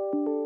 you